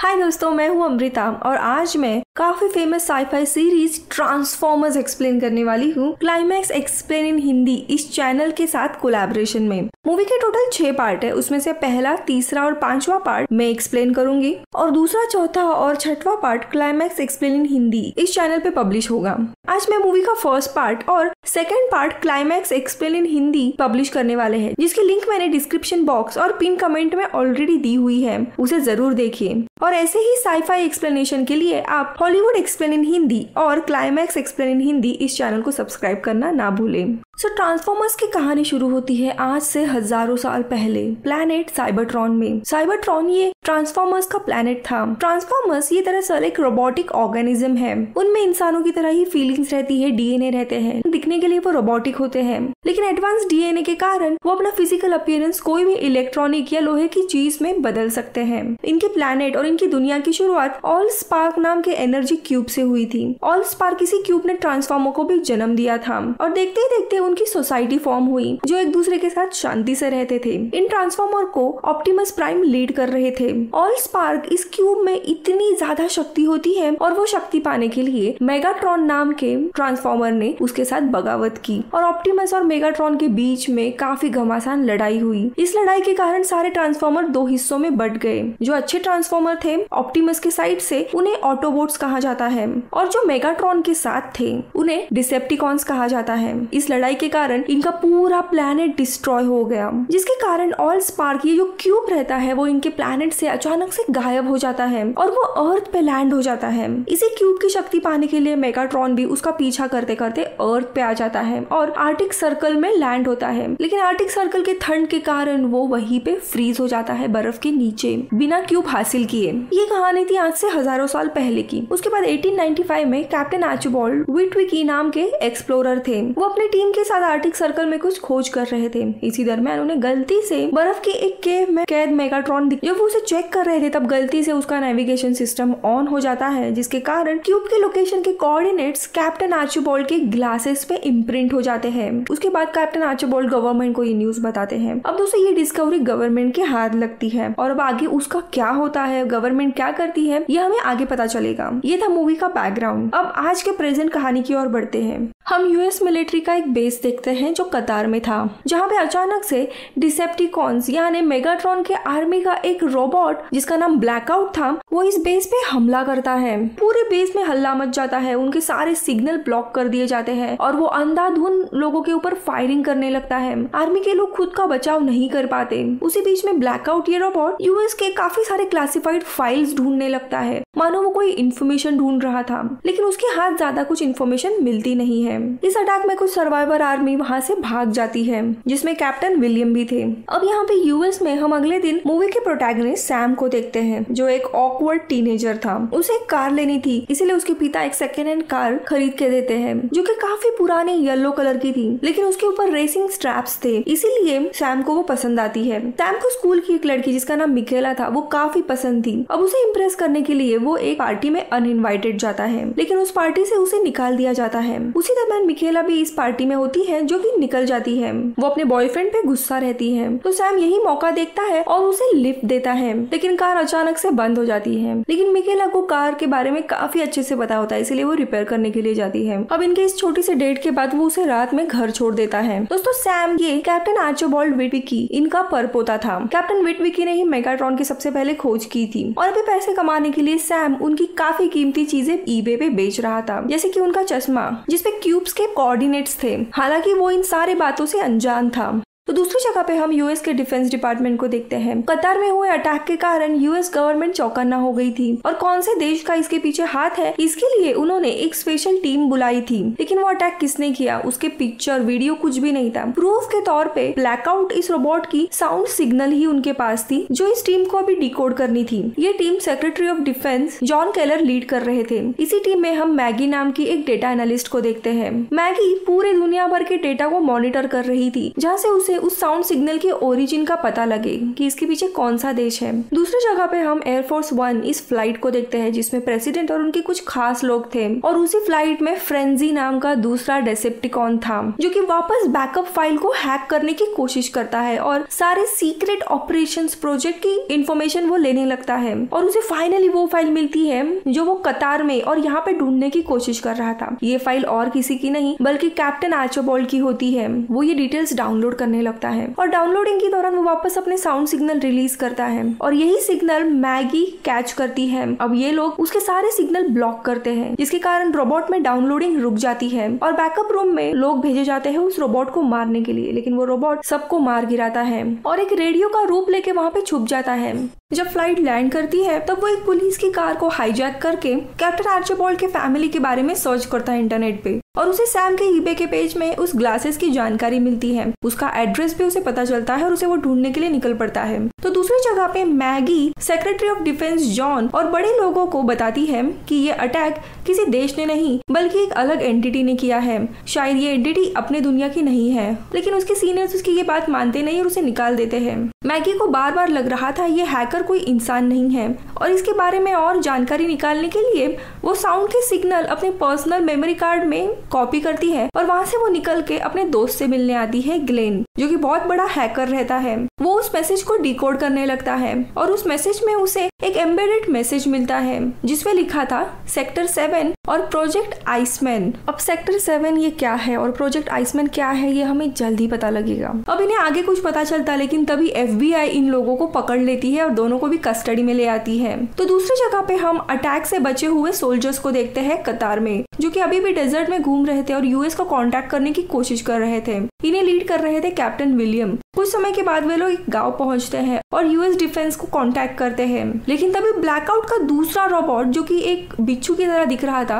हाय दोस्तों मैं हूँ अमृता और आज मैं काफ़ी famous sci fi series Transformers explain करने वाली हूँ। क्लाइमैक्स एक्सप्लेन इन हिंदी इस चैनल के साथ कोलैबोरेशन में। मूवी के टोटल छह पार्ट है, उसमें से पहला, तीसरा और पांचवा पार्ट मैं एक्सप्लेन करूँगी। और दूसरा, चौथा और छठवा part climax explain in Hindi इस चैनल पे पब्लिश होगा। आज मैं मूवी का फ़र्स्ट पार्ट और second part climax explain in Hindi publish करने वाले हैं, जिसकी लिंक मैंने डिस्क्रिप्शन बॉक्स और पिन कमेंट में ऑलरेडी दी हुई है। उसे ज़रूर देखिए। और ऐसे ही साईफाई एक्सप्लेनेशन के लिए आप हॉलीवुड एक्सप्लेन इन हिंदी और क्लाइमैक्स एक्सप्लेन इन हिंदी इस चैनल को सब्सक्राइब करना ना भूलें। सो so, ट्रांसफॉर्मर्स की कहानी शुरू होती है आज से हज़ारों साल पहले प्लैनेट साइबरट्रॉन में। साइबरट्रॉन ये ट्रांसफॉर्मर्स का प्लैनेट था। ट्रांसफॉर्मर्स ये दरअसल एक रोबोटिक ऑर्गेनिज्म है। उनमें इंसानों की तरह ही फीलिंग्स रहती है डीएनए रहते हैं। दिखने के लिए वो रोबोटिक होते हैं। लेकिन एडवांस डीएनए के कारण वो अपना फ़िज़िकल अपियरेंस कोई भी इलेक्ट्रॉनिक या लोहे की चीज़ में बदल सकते हैं। इनके प्लैनेट और इनकी दुनिया की शुरुआत ऑल स्पार्क नाम के एनर्जी क्यूब से हुई थी। ऑल स्पार्क इसी क्यूब ने ट्रांसफॉर्मर को भी जन्म दिया था। और देखते ही देखते उनकी सोसाइटी फॉर्म हुई, जो एक दूसरे के साथ शांति से रहते थे। इन ट्रांसफॉर्मर को ऑप्टिमस प्राइम लीड कर रहे थे। ऑल स्पार्क इस क्यूब में इतनी ज़्यादा शक्ति होती है और वो शक्ति पाने के लिए मेगाट्रॉन नाम के ट्रांसफॉर्मर ने उसके साथ बगावत की और ऑप्टिमस और मेगाट्रॉन के बीच में काफ़ी घमासान लड़ाई हुई। इस लड़ाई के कारण सारे ट्रांसफॉर्मर दो हिस्सों में बट गए। जो अच्छे ट्रांसफॉर्मर थे, ऑप्टिमस के साइड से उन्हें ऑटोबोट्स कहा जाता है और जो मेगाट्रॉन के साथ थे, उन्हें डिसेप्टिकॉन्स कहा जाता है। इस लड़ाई के कारण इनका पूरा प्लेनेट डिस्ट्रॉय हो गया। जिसके कारण ऑल स्पार्क ये जो क्यूब रहता है, वो इनके प्लेनेट से अचानक से गायब हो जाता है और वो अर्थ पे लैंड हो जाता है। इसी क्यूब की शक्ति पाने के लिए मेगाट्रॉन भी उसका पीछा करते करते अर्थ पे आ जाता है और आर्टिक सर्कल में लैंड होता है। लेकिन आर्टिक सर्कल के ठंड के कारण वो वहीं पे फ्रीज हो जाता है, बर्फ़ के नीचे, बिना क्यूब हासिल किए। ये कहानी थी आज से हज़ारों साल पहले की। उसके बाद 1895 में कैप्टन आचुबॉल्ड विटविकी नाम के एक्सप्लोरर थे। वो अपनी टीम के साथ आर्टिक सर्कल में कुछ खोज कर रहे थे। इसी दरमियान उन्हें गलती से बर्फ़ के एक केव में कैद मेगाट्रॉन दिख जब वो उसे चेक कर रहे थे, तब गलती से उसका नेविगेशन सिस्टम ऑन हो जाता है, जिसके कारण क्यूब के लोकेशन के कोऑर्डिनेट्स कैप्टन आचुबॉल्ड के ग्लासेस पे इम्प्रिंट हो जाते हैं। उसके बाद कैप्टन आचुबॉल्ड गवर्नमेंट को ये न्यूज़ बताते हैं। अब दोस्तों, ये डिस्कवरी गवर्नमेंट के हाथ लगती है। और अब आगे उसका क्या होता है गवर्नमेंट क्या करती है, ये हमें आगे पता चलेगा। ये था मूवी का बैकग्राउंड अब आज के प्रेजेंट कहानी की ओर बढ़ते हैं। हम यूएस मिलिट्री का एक बेस देखते हैं जो कतार में था, जहाँ पे अचानक से डिसेप्टिकॉन्स यानी मेगाट्रॉन के आर्मी का एक रोबोट जिसका नाम ब्लैकआउट था, वो इस बेस पे हमला करता है। पूरे बेस में हल्ला मच जाता है, उनके सारे सिग्नल ब्लॉक कर दिए जाते हैं, और वो अंधाधुन लोगों के ऊपर फायरिंग करने लगता है। आर्मी के लोग खुद का बचाव नहीं कर पाते। उसी बीच में ब्लैकआउट ये रोबोट यूएस के काफ़ी सारे क्लासिफाइड फाइल्स ढूँढने लगता है। मानो वो कोई इन्फॉर्मेशन ढूंढ रहा था, लेकिन उसके हाथ ज़्यादा कुछ इन्फॉर्मेशन मिलती नहीं है। इस अटैक में कुछ सर्वाइवर आर्मी वहाँ से भाग जाती है, जिसमें कैप्टन विलियम भी थे। अब यहाँ पे यूएस में हम अगले दिन मूवी के प्रोटैगनिस्ट सैम को देखते हैं, जो एक ऑकवर्ड टीनेजर था। उसे एक कार लेनी थी, इसीलिए उसके पिता एक सेकेंड हैंड कार खरीद के देते हैं, जो कि काफ़ी पुरानी येलो कलर की थी, लेकिन उसके ऊपर रेसिंग स्ट्रैप्स थे, इसीलिए सैम को वो पसंद आती है। सैम को स्कूल की एक लड़की जिसका नाम मिकेला था, वो काफ़ी पसंद थी। अब उसे इम्प्रेस करने के लिए वो एक पार्टी में अनइनवाइटेड जाता है, लेकिन उस पार्टी से उसे निकाल दिया जाता है। उसी दरम्यान मिकेला भी इस पार्टी में होती है, जो कि निकल जाती है। वो अपने बॉयफ्रेंड पे गुस्सा रहती है। तो सैम यही मौका देखता है और उसे लिफ्ट देता है। लेकिन कार अचानक से बंद हो जाती है। लेकिन मिकेला को कार के बारे में काफ़ी अच्छे से पता होता है, इसलिए वो रिपेयर करने के लिए जाती है। अब इनके इस छोटी से डेट के बाद वो उसे रात में घर छोड़ देता है। दोस्तों सैम ये कैप्टन आर्चोबॉल्ड विटविकी इनका परपोता था। कैप्टन विटविकी ने ही मेगाट्रॉन की सबसे पहले खोज की थी। और अभी पैसे कमाने के लिए सैम उनकी काफ़ी कीमती चीज़ें ईबे पे बेच रहा था। जैसे कि उनका चश्मा, जिसपे क्यूब्स के कोऑर्डिनेट्स थे। हालाँकि वो इन सारे बातों से अनजान था। तो दूसरी जगह पे हम यूएस के डिफेंस डिपार्टमेंट को देखते हैं। कतार में हुए अटैक के कारण यूएस गवर्नमेंट चौकन्ना हो गई थी। और कौन से देश का इसके पीछे हाथ है, इसके लिए उन्होंने एक स्पेशल टीम बुलाई थी। लेकिन वो अटैक किसने किया, उसके पिक्चर वीडियो कुछ भी नहीं था। प्रूफ के तौर पे ब्लैकआउट इस रोबोट की साउंड सिग्नल ही उनके पास थी, जो इस टीम को अभी डिकोड करनी थी। ये team secretary of defence John Keller lead कर रहे थे। इसी टीम में हम मैगी नाम की एक डेटा एनालिस्ट को देखते हैं। मैगी पूरे दुनिया भर के डेटा को मॉनिटर कर रही थी, जहाँ से उसे उसे उस साउंड सिग्नल के ओरिजिन का पता लगे कि इसके पीछे कौन सा देश है। दूसरी जगह पे हम एयरफोर्स वन इस फ़्लाइट को देखते हैं, जिसमें प्रेसिडेंट और उनके कुछ खास लोग थे। और उसी फ़्लाइट में फ्रेंजी नाम का दूसरा डेसेप्टिकॉन था, जो कि वापस बैकअप फ़ाइल को हैक करने की कोशिश करता है और सारे सीक्रेट ऑपरेशन प्रोजेक्ट की इन्फॉर्मेशन वो लेने लगता है। और उसे फाइनली वो फ़ाइल मिलती है, जो वो कतार में और यहाँ पे ढूँढने की कोशिश कर रहा था। ये फ़ाइल और किसी की नहीं, बल्कि कैप्टन आचोबॉल की होती है। वो ये डिटेल्स डाउनलोड करने लगता है और डाउनलोडिंग के दौरान वो वापस अपने साउंड सिग्नल रिलीज़ करता है और यही सिग्नल मैगी कैच करती है। अब ये लोग उसके सारे सिग्नल ब्लॉक करते हैं, जिसके कारण रोबोट में डाउनलोडिंग रुक जाती है और बैकअप रूम में लोग भेजे जाते हैं उस रोबोट को मारने के लिए, लेकिन वो रोबोट सबको मार गिराता है और एक रेडियो का रूप लेके वहाँ पे छुप जाता है। जब फ़्लाइट लैंड करती है, तब वो एक पुलिस की कार को हाईजैक करके कैप्टन आर्चोबॉल्ड के फैमिली के बारे में सर्च करता है इंटरनेट पे। और उसे सैम के ईबे के पेज में उस ग्लासेस की जानकारी मिलती है। उसका एड्रेस भी उसे पता चलता है और उसे वो ढूँढने के लिए निकल पड़ता है। तो दूसरी जगह पे Maggie secretary of defence John और बड़े लोगों को बताती है कि ये अटैक किसी देश ने नहीं, बल्कि एक अलग एंटिटी ने किया है। शायद ये एंटिटी अपने दुनिया की नहीं है, लेकिन उसके सीनियर्स उसकी ये बात मानते नहीं और उसे निकाल देते हैं। मैगी को बार बार लग रहा था ये हैकर कोई इंसान नहीं है। और इसके बारे में और जानकारी निकालने के लिए वो साउंड के सिग्नल अपने पर्सनल मेमोरी कार्ड में कॉपी करती है और वहाँ से वो निकल के अपने दोस्त से मिलने आती है ग्लेन जो कि बहुत बड़ा हैकर रहता है। वो उस मैसेज को डिकोड करने लगता है और उस मैसेज में उसे एक एम्बेडेड मैसेज मिलता है, जिसमें लिखा था सेक्टर सेवन और प्रोजेक्ट आइसमैन अब सेक्टर सेवन ये क्या है और प्रोजेक्ट आइसमैन क्या है, ये हमें जल्दी पता लगेगा। अब इन्हें आगे कुछ पता चलता है लेकिन तभी एफबीआई इन लोगों को पकड़ लेती है और दोनों को भी कस्टडी में ले आती है। तो दूसरी जगह पे हम अटैक से बचे हुए सोल्जर्स को देखते हैं कतार में, जो कि अभी भी डेजर्ट में घूम रहे थे और यूएस को कांटेक्ट करने की कोशिश कर रहे थे। इन्हें लीड कर रहे थे कैप्टन विलियम कुछ समय के बाद वे लोग एक गाँव पहुँचते हैं और यूएस डिफेंस को कांटेक्ट करते हैं। लेकिन तभी ब्लैकआउट का दूसरा रोबोट जो कि एक बिच्छू की तरह दिख रहा था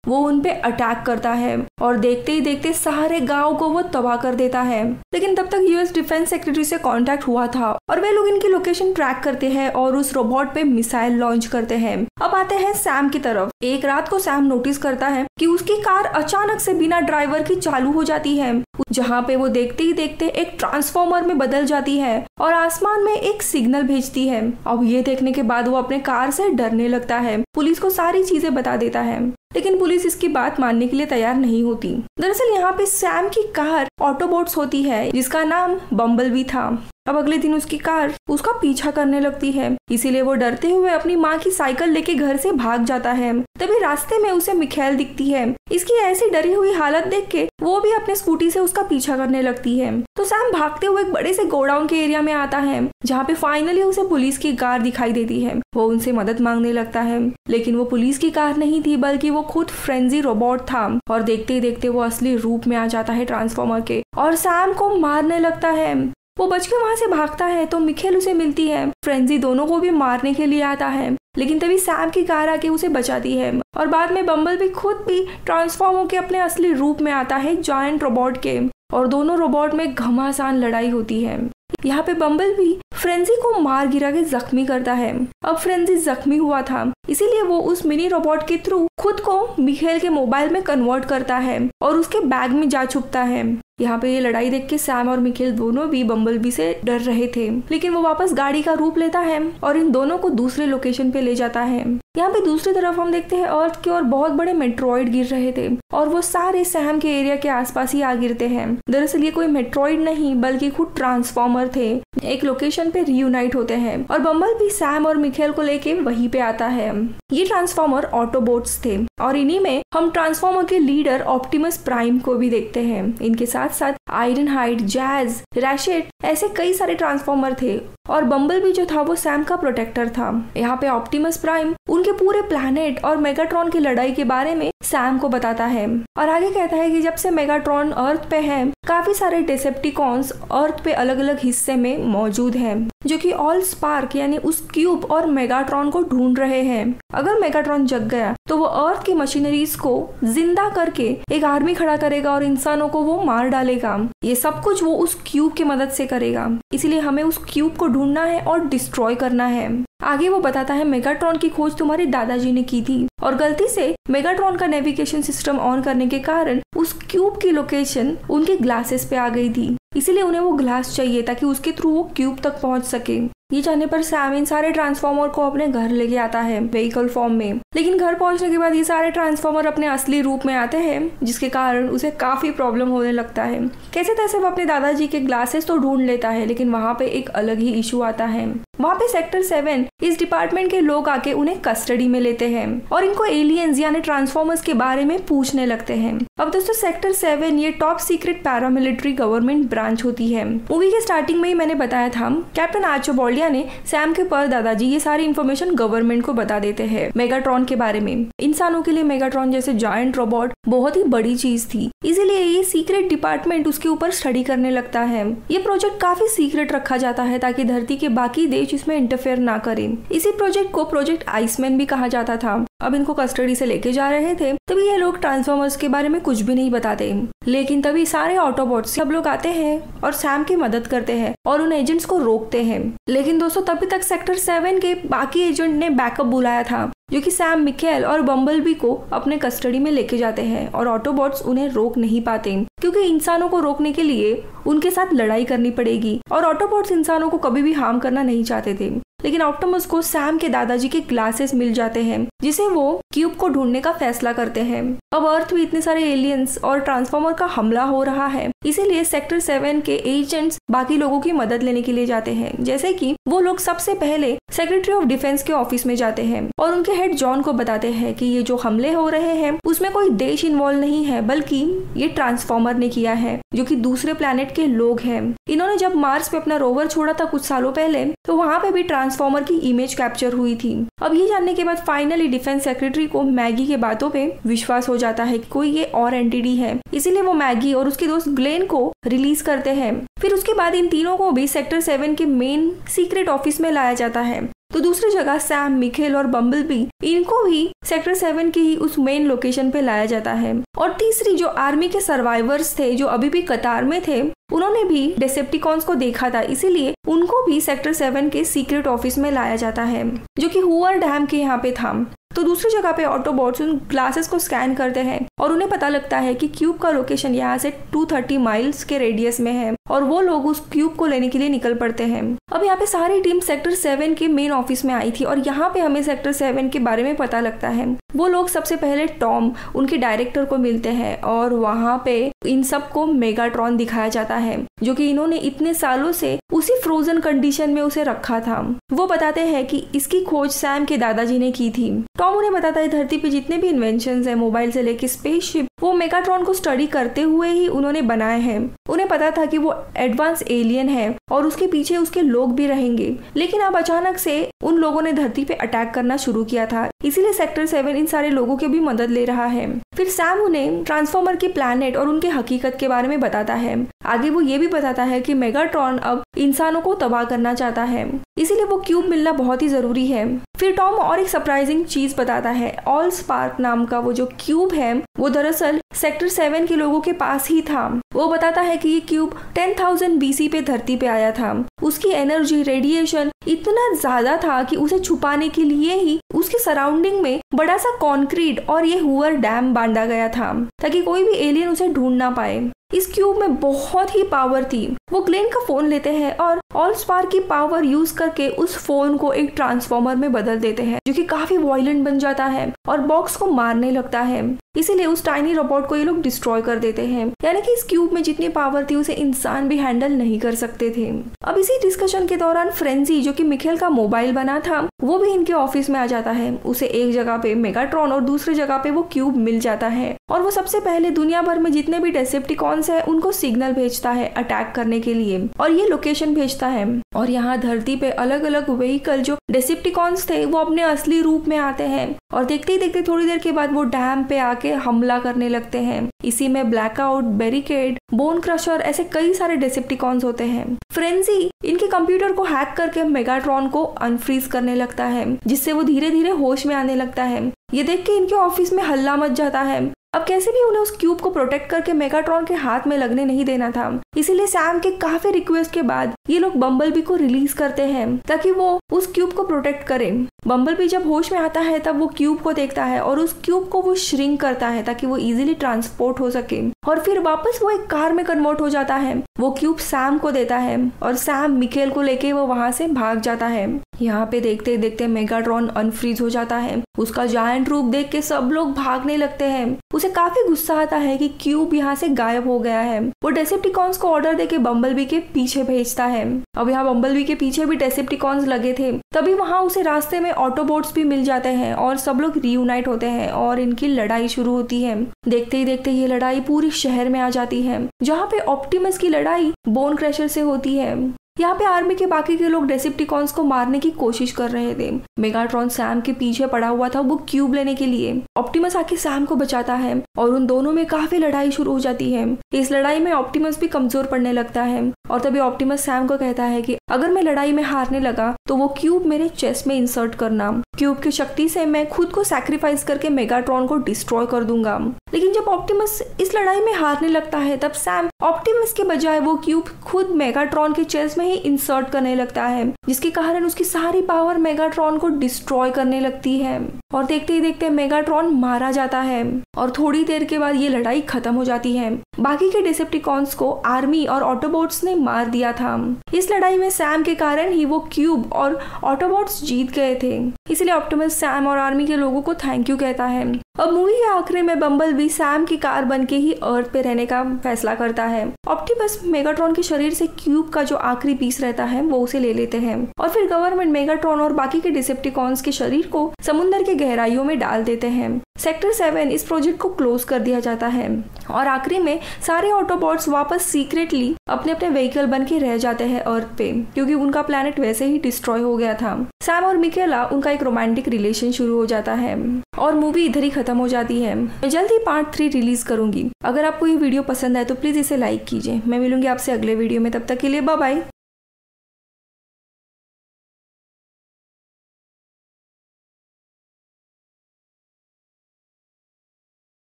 वो उन पे अटैक करता है और देखते ही देखते सारे गाँव को वो तबाह कर देता है। लेकिन तब तक यूएस डिफेंस सेक्रेटरी से कांटेक्ट हुआ था और वे लोग इनकी लोकेशन ट्रैक करते हैं और उस रोबोट पे मिसाइल लॉन्च करते हैं। अब आते हैं सैम की तरफ़। एक रात को सैम नोटिस करता है कि उसकी कार अचानक से बिना ड्राइवर की चालू हो जाती है, जहाँ पे वो देखते ही देखते एक ट्रांसफॉर्मर में बदल जाती है और आसमान में एक सिग्नल भेजती है। अब ये देखने के बाद वो अपने कार से डरने लगता है। पुलिस को सारी चीज़ें बता देता है। लेकिन पुलिस इसकी बात मानने के लिए तैयार नहीं होती। दरअसल यहाँ पे सैम की कार ऑटोबोट्स होती है, जिसका नाम बम्बल भी था। अब अगले दिन उसकी कार उसका पीछा करने लगती है। इसीलिए वो डरते हुए अपनी माँ की साइकिल लेके घर से भाग जाता है। तभी रास्ते में उसे मिखेल दिखती है। इसकी ऐसी डरी हुई हालत देख के वो भी अपने स्कूटी से उसका पीछा करने लगती है। तो सैम भागते हुए एक बड़े से गोडाउन के एरिया में आता है, जहाँ पे फाइनली उसे पुलिस की कार दिखाई देती है। वो उनसे मदद मांगने लगता है, लेकिन वो पुलिस की कार नहीं थी, बल्कि वो खुद फ्रेंजी रोबोट था और देखते देखते वो असली रूप में आ जाता है ट्रांसफॉर्मर के। और सैम को मारने लगता है। वो बच के वहाँ से भागता है तो मिखेल उसे मिलती है। फ्रेंजी दोनों को भी मारने के लिए आता है, लेकिन तभी सैम की कार आके उसे बचाती है और बाद में बम्बल भी खुद भी ट्रांसफॉर्म होकर अपने असली रूप में आता है जॉइंट रोबोट के और दोनों रोबोट में घमासान लड़ाई होती है। यहाँ पे बम्बल भी फ्रेंजी को मार गिरा के जख्मी करता है। अब फ्रेंजी जख्मी हुआ था। इसीलिए वो उस मिनी रोबोट के थ्रू खुद को मिखेल के मोबाइल में कन्वर्ट करता है और उसके बैग में जा छुपता है। यहाँ पे ये लड़ाई देख के सैम और मिखेल दोनों भी बम्बल बी से डर रहे थे। लेकिन वो वापस गाड़ी का रूप लेता है और इन दोनों को दूसरे लोकेशन पे ले जाता है। यहाँ पे दूसरी तरफ़ हम देखते हैं अर्थ के और बहुत बड़े मेट्रॉइड गिर रहे थे और वो सारे सैम के एरिया के आसपास ही आ गिरते हैं। दरअसल ये कोई मेट्रॉइड नहीं, बल्कि खुद ट्रांसफॉर्मर थे। एक लोकेशन पे रियूनाइट होते हैं और बम्बल भी सैम और मिखेल को लेके वहीं पे आता है। ये ट्रांसफॉर्मर ऑटोबोट्स थे और इन्हीं में हम ट्रांसफॉर्मर के लीडर ऑप्टिमस प्राइम को भी देखते हैं। इनके साथ साथ आयरन हाइट जैज रैशेट ऐसे कई सारे ट्रांसफॉर्मर थे और बम्बल भी जो था वो सैम का प्रोटेक्टर था। यहाँ पे ऑप्टिमस प्राइम उनके पूरे प्लानट और मेगाट्रॉन की लड़ाई के बारे में सैम को बताता है और आगे कहता है कि जब से मेगाट्रॉन अर्थ पे है, काफ़ी सारे डिसेप्टिकॉन्स अर्थ पे अलग अलग हिस्से में मौजूद हैं। जो कि ऑल स्पार्क यानी उस क्यूब और मेगाट्रॉन को ढूंढ रहे हैं। अगर मेगाट्रॉन जग गया तो वो अर्थ की मशीनरीज को ज़िंदा करके एक आर्मी खड़ा करेगा और इंसानों को वो मार डालेगा। ये सब कुछ वो उस क्यूब की मदद से करेगा। इसीलिए हमें उस क्यूब को ढूंढना है और डिस्ट्रॉय करना है। आगे वो बताता है मेगाट्रॉन की खोज तुम्हारे दादाजी ने की थी। और गलती से मेगाट्रॉन का नेविगेशन सिस्टम ऑन करने के कारण उस क्यूब की लोकेशन उनके ग्लासेस पे आ गई थी। इसीलिए उन्हें वो ग्लास चाहिए ताकि उसके थ्रू वो क्यूब तक पहुँच सके। ये जाने पर सैम इन सारे ट्रांसफॉर्मर को अपने घर लेके आता है व्हीकल फॉर्म में। लेकिन घर पहुँचने के बाद ये सारे ट्रांसफॉर्मर अपने असली रूप में आते हैं, जिसके कारण उसे काफ़ी प्रॉब्लम होने लगता है। कैसे तैसे वो अपने दादाजी के ग्लासेस तो ढूंढ लेता है, लेकिन वहाँ पे एक अलग ही इशू आता है। वहाँ पे सेक्टर सेवन इस डिपार्टमेंट के लोग आके उन्हें कस्टडी में लेते हैं और इनको एलियंस, यानी ट्रांसफॉर्मर्स के बारे में पूछने लगते हैं। अब दोस्तों, सेक्टर सेवन, ये top secret paramilitary government branch होती है। मूवी के स्टार्टिंग में ही मैंने बताया था कैप्टन आर्चोबॉल्ड इंडिया ने सैम के पर दादाजी ये सारी इन्फॉर्मेशन गवर्नमेंट को बता देते हैं मेगाट्रॉन के बारे में। इंसानों के लिए मेगाट्रॉन जैसे जॉइंट रोबोट बहुत ही बड़ी चीज़ थी। इसीलिए ये सीक्रेट डिपार्टमेंट उसके ऊपर स्टडी करने लगता है। ये प्रोजेक्ट काफ़ी सीक्रेट रखा जाता है ताकि धरती के बाकी देश इसमें इंटरफेयर ना करें। इसी प्रोजेक्ट को प्रोजेक्ट आइसमैन भी कहा जाता था। अब इनको कस्टडी से लेके जा रहे थे, तभी ये लोग ट्रांसफॉर्मर्स के बारे में कुछ भी नहीं बताते। लेकिन तभी सारे ऑटोबोट सब लोग आते हैं और सैम की मदद करते हैं और उन एजेंट्स को रोकते हैं। लेकिन दोस्तों, तभी तक सेक्टर सेवन के बाकी एजेंट ने बैकअप बुलाया था। जो कि सैम मिकेल और बम्बल को अपने कस्टडी में लेके जाते हैं और ऑटोबॉट्स उन्हें रोक नहीं पाते। क्योंकि इंसानों को रोकने के लिए उनके साथ लड़ाई करनी पड़ेगी और ऑटोबॉट्स इंसानों को कभी भी हार्म करना नहीं चाहते थे। लेकिन ऑप्टोमस को सैम के दादाजी के ग्लासेस मिल जाते हैं, जिसे वो क्यूब को ढूँढने का फैसला करते हैं। अब अर्थ में इतने सारे एलियंस और ट्रांसफॉर्मर का हमला हो रहा है, इसीलिए सेक्टर सेवन के एजेंट्स बाकी लोगों की मदद लेने के लिए जाते हैं। जैसे कि वो लोग सबसे पहले सेक्रेटरी ऑफ़ डिफेंस के ऑफ़िस में जाते हैं और उनके हेड जॉन को बताते हैं कि ये जो हमले हो रहे हैं, उसमें कोई देश इन्वॉल्व नहीं है, बल्कि ये ट्रांसफॉर्मर ने किया है, जो कि दूसरे प्लेनेट के लोग हैं। इन्होंने जब मार्स पे अपना रोवर छोड़ा था कुछ सालों पहले तो वहाँ पे भी ट्रांसफॉर्मर की इमेज कैप्चर हुई थी। अब ये जानने के बाद फाइनली डिफेंस सेक्रेटरी को मैगी के बातों पे विश्वास हो जाता है कि कोई ये और एंटिटी है। इसीलिए वो मैगी और उसके दोस्त ग्लेन को रिलीज़ करते हैं। फिर उसके बाद इन तीनों को भी सेक्टर सेवन के मेन सीक्रेट ऑफ़िस में लाया जाता है। तो दूसरी जगह सैम मिखेल और बम्बल भी इनको भी सेक्टर सेवन की ही उस मेन लोकेशन पे लाया जाता है। और तीसरी जो आर्मी के सर्वाइवर्स थे, जो अभी भी कतार में थे, उन्होंने भी डेसेप्टिकॉन्स को देखा था। इसीलिए उनको भी सेक्टर सेवन के सीक्रेट ऑफ़िस में लाया जाता है, जो कि हुअर डैम के यहाँ पे था। तो दूसरी जगह पे ऑटोबॉट्स उन ग्लासेस को स्कैन करते हैं। और उन्हें पता लगता है कि क्यूब का लोकेशन यहाँ से 230 माइल्स के रेडियस में है और वो लोग उस क्यूब को लेने के लिए निकल पड़ते हैं। अब यहाँ पे सारी टीम सेक्टर सेवन के मेन ऑफ़िस में आई थी और यहाँ पे हमें सेक्टर सेवन के बारे में पता लगता है। वो लोग सबसे पहले टॉम उनके डायरेक्टर को मिलते हैं और वहाँ पे इन सबको मेगाट्रॉन दिखाया जाता है, जो कि इन्होंने इतने सालों से उसी फ्रोजन कंडीशन में उसे रखा था। वो बताते हैं कि इसकी खोज सैम के दादाजी ने की थी। टॉम उन्हें बताता है, धरती पे जितने भी इन्वेंशन है मोबाइल से लेके स्पेसशिप वो मेगाट्रॉन को स्टडी करते हुए ही उन्होंने बनाए हैं। उन्हें पता था कि वो एडवांस एलियन है और उसके पीछे उसके लोग भी रहेंगे। लेकिन अब अचानक से उन लोगों ने धरती पे अटैक करना शुरू किया था। इसीलिए सेक्टर सेवन इन सारे लोगों की भी मदद ले रहा है। फिर सैम उन्हें ट्रांसफॉर्मर की प्लानट और उनके हकीकत के बारे में बताता है। आगे वो ये भी बताता है कि मेगाट्रॉन अब इंसानों को तबाह करना चाहता है। इसीलिए वो क्यूब मिलना बहुत ही ज़रूरी है। फिर टॉम और एक सरप्राइजिंग चीज़ बताता है। ऑल स्पार्क नाम का वो जो क्यूब है वो दरअसल सेक्टर सेवन के लोगों के पास ही था। वो बताता है कि ये क्यूब 10,000 बीसी पे धरती पे आया था। उसकी एनर्जी रेडिएशन इतना ज़्यादा था कि उसे छुपाने के लिए ही उसके सराउंडिंग में बड़ा सा कंक्रीट और ये हुअर डैम बांधा गया था ताकि कोई भी एलियन उसे ढूंढ ना पाए। इस क्यूब में बहुत ही पावर थी। वो ग्लेन का फ़ोन लेते हैं और ऑल स्पार की पावर यूज़ करके उस फ़ोन को एक ट्रांसफॉर्मर में बदल देते हैं, जो कि काफ़ी वायलेंट बन जाता है और बॉक्स को मारने लगता है। इसीलिए उस टाइनी रोबोट को ये लोग डिस्ट्रॉय कर देते हैं। यानी कि इस क्यूब में जितनी पावर थी, उसे इंसान भी हैंडल नहीं कर सकते थे। अब इसी डिस्कशन के दौरान फ्रेंजी जो कि मिखेल का मोबाइल बना था, वो भी इनके ऑफ़िस में आ जाता है। उसे एक जगह पे मेगाट्रॉन और दूसरी जगह पे वो क्यूब मिल जाता है। और वो सबसे पहले दुनिया भर में जितने भी डेसेप्टिकॉन्स है, उनको सिग्नल भेजता है अटैक करने के लिए। और ये लोकेशन भेजता है। और यहाँ धरती पे अलग अलग व्हीकल जो डेसिप्टिकॉन्स थे, वो अपने असली रूप में आते हैं। और देखते ही देखते थोड़ी देर के बाद वो डैम पे आके हमला करने लगते हैं। इसी में ब्लैकआउट बेरिकेड बोन क्रशर ऐसे कई सारे डेसिप्टिकॉन्स होते हैं। फ्रेंजी इनके कंप्यूटर को हैक करके मेगाट्रॉन को अनफ्रीज करने लगता है, जिससे वो धीरे धीरे होश में आने लगता है। ये देख के इनके ऑफ़िस में हल्ला मच जाता है। अब कैसे भी उन्हें उस क्यूब को प्रोटेक्ट करके मेगाट्रॉन के हाथ में लगने नहीं देना था। इसीलिए सैम के काफ़ी रिक्वेस्ट के बाद ये लोग बम्बल को रिलीज़ करते हैं, ताकि वो उस क्यूब को प्रोटेक्ट करें। बम्बल भी जब होश में आता है, तब वो क्यूब को देखता है और उस क्यूब को वो श्रिंक करता है ताकि वो इजीली ट्रांसपोर्ट हो सके। और फिर वापस वो एक कार में कन्वर्ट हो जाता है। वो क्यूब सैम को देता है और सैम मिकेल को लेके वो वहाँ से भाग जाता है। यहाँ पे देखते देखते मेगाट्रॉन अनफ्रीज हो जाता है। उसका जायंट रूप देख के सब लोग भागने लगते हैं। उसे काफ़ी गुस्सा आता है कि क्यूब यहाँ से गायब हो गया है। वो डेसेप्टिकॉन्स को ऑर्डर देके बम्बल के पीछे भेजता है। अब यहाँ बम्बल के पीछे भी डेसेप्टिकॉन्स लगे थे। तभी वहाँ उसे रास्ते में ऑटोबोट्स भी मिल जाते हैं और सब लोग रीयूनाइट होते हैं और इनकी लड़ाई शुरू होती है। देखते ही देखते ये लड़ाई पूरे शहर में आ जाती है, जहाँ पे ऑप्टिमस की लड़ाई बोन क्रैशर से होती है। यहाँ पे आर्मी के बाकी के लोग डेसिप्टिकॉन्स को मारने की कोशिश कर रहे थे। मेगाट्रॉन सैम के पीछे पड़ा हुआ था वो क्यूब लेने के लिए। ऑप्टिमस आके सैम को बचाता है और उन दोनों में काफ़ी लड़ाई शुरू हो जाती है। इस लड़ाई में ऑप्टिमस भी कमज़ोर पड़ने लगता है। और तभी ऑप्टिमस सैम को कहता है कि, अगर मैं लड़ाई में हारने लगा तो वो क्यूब मेरे चेस्ट में इंसर्ट करना। क्यूब की शक्ति से मैं खुद को सैक्रिफाइस करके मेगाट्रॉन को डिस्ट्रॉय कर दूँगा। लेकिन जब ऑप्टिमस इस लड़ाई में हारने लगता है, तब सैम ऑप्टिमस के बजाय वो क्यूब खुद मेगाट्रॉन के चेस्ट में ही इंसर्ट करने लगता है, जिसके कारण उसकी सारी पावर मेगाट्रॉन को डिस्ट्रॉय करने लगती है। और देखते ही देखते मेगाट्रॉन मारा जाता है और थोड़ी देर के बाद ये लड़ाई खत्म हो जाती है। बाकी के डिसेप्टिकॉन्स को आर्मी और ऑटोबोट्स ने मार दिया था। इस लड़ाई में सैम के कारण ही वो क्यूब और ऑटोबोट्स जीत गए थे। इसलिए ऑप्टिमस सैम और आर्मी के लोगों को थैंक यू कहता है। अब मूवी के आखिरी में बम्बल भी सैम की कार बन के ही अर्थ पे रहने का फैसला करता है। ऑप्टिमस मेगाट्रॉन के शरीर से क्यूब का जो आखिरी पीस रहता है, वो उसे ले लेते हैं। और फिर गवर्नमेंट मेगाट्रॉन और बाकी के डिसेप्टिकॉन्स के शरीर को समुन्द्र के गहराइयों में डाल देते हैं। सेक्टर सेवन इस प्रोजेक्ट को क्लोज कर दिया जाता है और आखिरी में सारे ऑटोबॉट्स वापस सीक्रेटली अपने अपने व्हीकल बन के रह जाते हैं अर्थ पे, क्योंकि उनका प्लेनेट वैसे ही डिस्ट्रॉय हो गया था। सैम और मिकेला उनका एक रोमांटिक रिलेशन शुरू हो जाता है और मूवी इधर ही खत्म हो जाती है। मैं जल्द ही पार्ट थ्री रिलीज़ करूँगी। अगर आपको ये वीडियो पसंद आए तो प्लीज़ इसे लाइक कीजिए। मैं मिलूँगी आपसे अगले वीडियो में। तब तक के लिए बाय